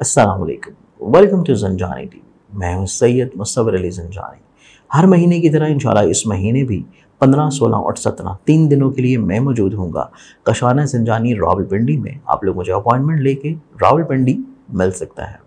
असलकम welcome to Zanjani T मैं हूँ सैयद मुसवर अली जंजानी हर महीने की तरह इंशाल्लाह इस महीने भी पंद्रह, सोलह और सत्रह, तीन दिनों के लिए मैं मौजूद हूँगा कशाना जंजानी रावलपिंडी में। आप लोग मुझे अपॉइंटमेंट लेके रावलपिंडी मिल सकता है।